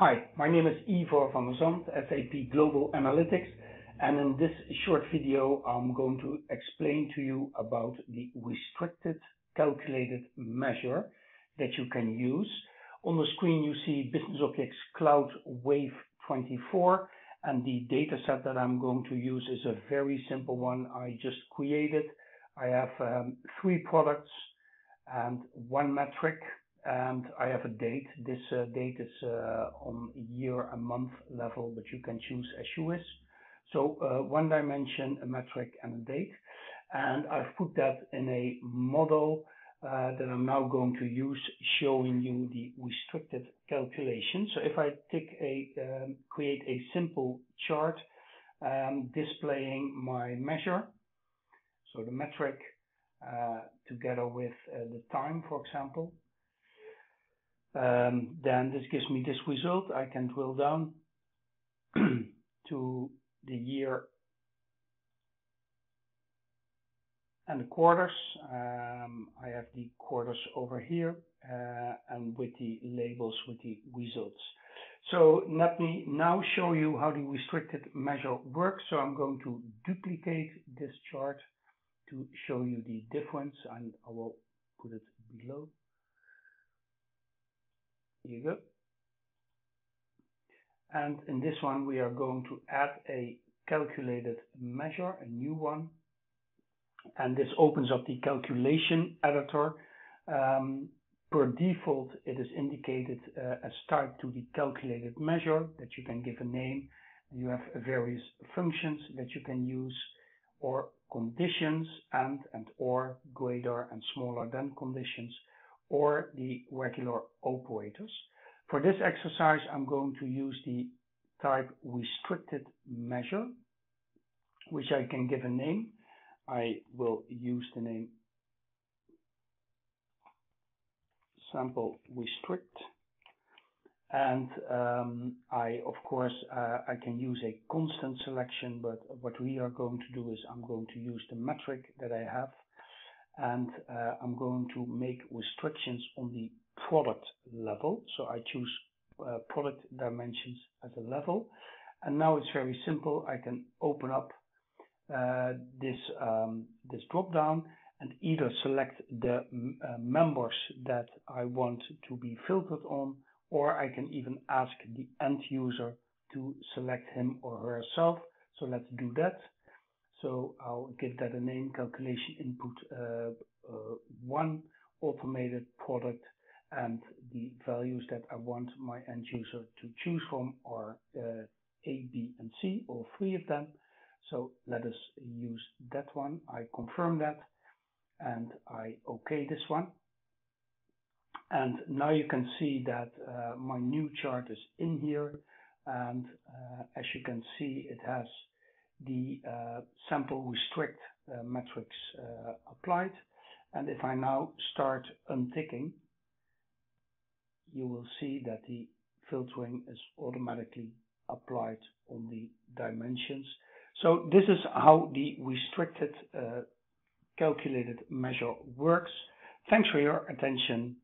Hi, my name is Iver van der SAP Global Analytics, and in this short video I'm going to explain to you about the restricted calculated measure that you can use. On the screen you see BusinessObjects Cloud Wave 24 and the data set that I'm going to use is a very simple one I just created. I have um, three products and one metric and I have a date. This uh, date is uh, on year and month level, but you can choose as you wish. So uh, one dimension, a metric and a date. And I've put that in a model uh, that I'm now going to use showing you the restricted calculation. So if I take a, um, create a simple chart um, displaying my measure, so the metric uh, together with uh, the time, for example, this gives me this result. I can drill down to the year and the quarters. Um, I have the quarters over here uh, and with the labels with the results. So let me now show you how the restricted measure works. So I'm going to duplicate this chart to show you the difference and I will put it below. You go. And in this one, we are going to add a calculated measure, a new one. And this opens up the calculation editor. Um, per default, it is indicated uh, as type to the calculated measure that you can give a name. You have various functions that you can use or conditions and and or greater and smaller than conditions or the regular operators. For this exercise, I'm going to use the type restricted measure, which I can give a name. I will use the name sample restrict. And um, I, of course, uh, I can use a constant selection, but what we are going to do is I'm going to use the metric that I have and uh, I'm going to make restrictions on the product level. So I choose uh, product dimensions as a level. And now it's very simple. I can open up uh, this, um, this drop down and either select the uh, members that I want to be filtered on, or I can even ask the end user to select him or herself. So let's do that. So I'll give that a name, calculation input uh, uh, one automated product and the values that I want my end user to choose from are uh, A, B, and C, all three of them. So let us use that one. I confirm that and I OK this one. And now you can see that uh, my new chart is in here. And uh, as you can see, it has the uh, sample restrict uh, metrics uh, applied. And if I now start unticking, you will see that the filtering is automatically applied on the dimensions. So this is how the restricted calculated measure works. Thanks for your attention.